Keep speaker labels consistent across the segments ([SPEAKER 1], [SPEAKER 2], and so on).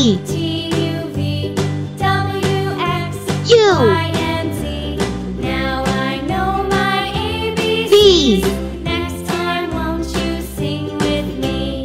[SPEAKER 1] T T U V W X
[SPEAKER 2] U
[SPEAKER 1] I N Z. Now I know my Next time, won't you sing with me?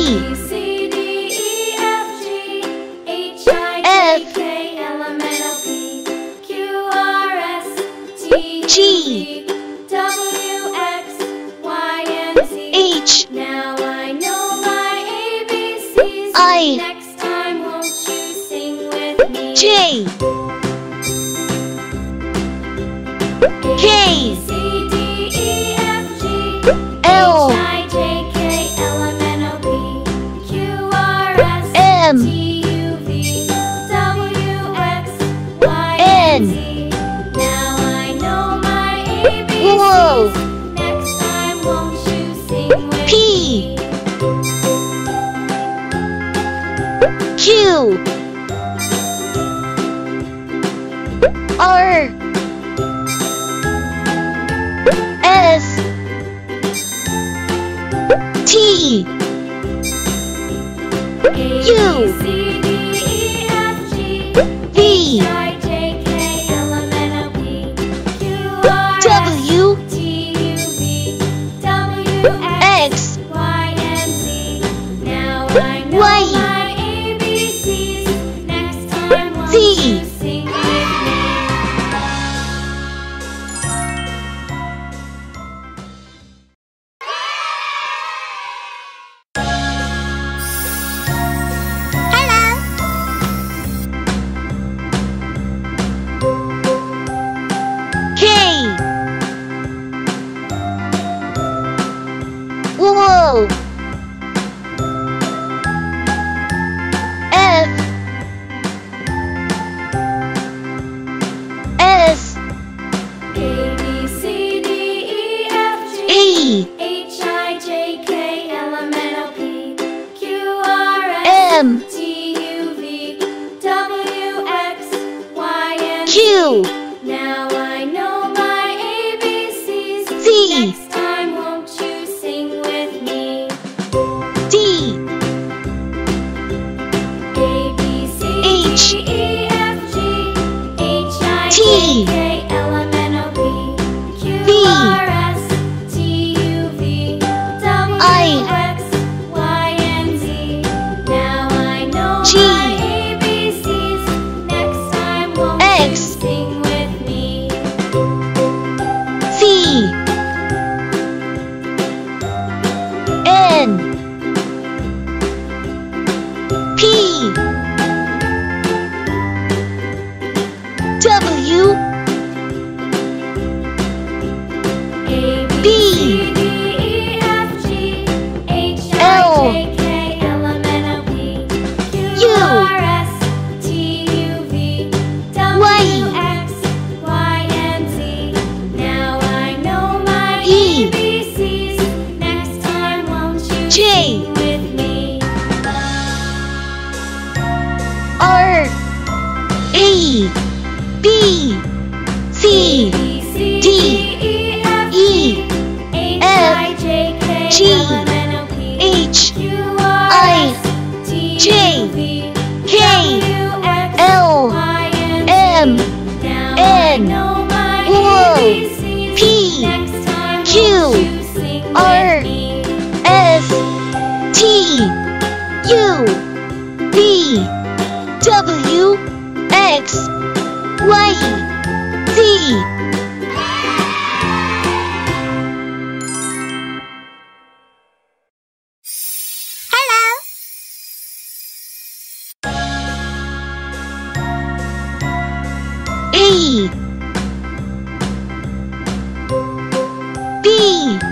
[SPEAKER 1] Peace. C D E F G V. you! P.
[SPEAKER 2] W X Y Z. Hello.
[SPEAKER 1] A B.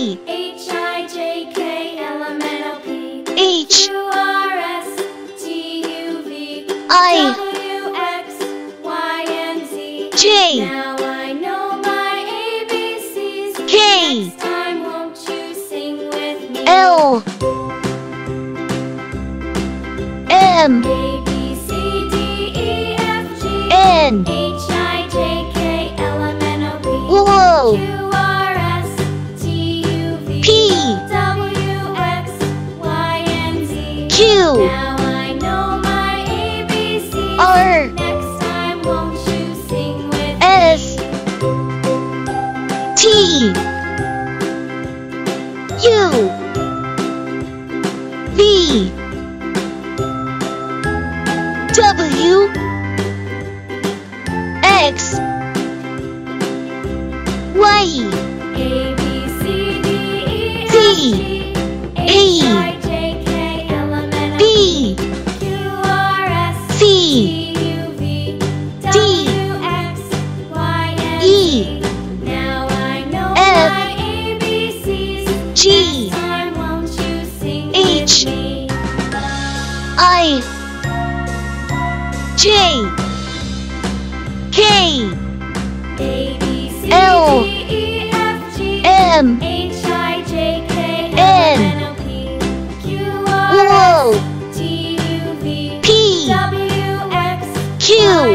[SPEAKER 1] E H I J K L M N O P H Q R S T U V I W X Y and Z J Now I know my ABCs K Next time won't you sing with me L M A B C D E F G
[SPEAKER 2] N
[SPEAKER 1] H T K. A B C
[SPEAKER 2] L.
[SPEAKER 1] D E F G
[SPEAKER 2] M.
[SPEAKER 1] H I J K L
[SPEAKER 2] N.
[SPEAKER 1] O P. Q. R. S. T. U V
[SPEAKER 2] P
[SPEAKER 1] W X Y
[SPEAKER 2] Q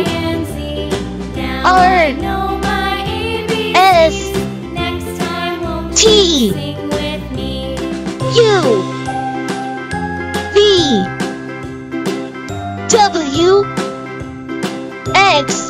[SPEAKER 1] and Z. Now
[SPEAKER 2] R
[SPEAKER 1] I know my ABCs.
[SPEAKER 2] S
[SPEAKER 1] Next time won't you sing with me?
[SPEAKER 2] U. V. W. X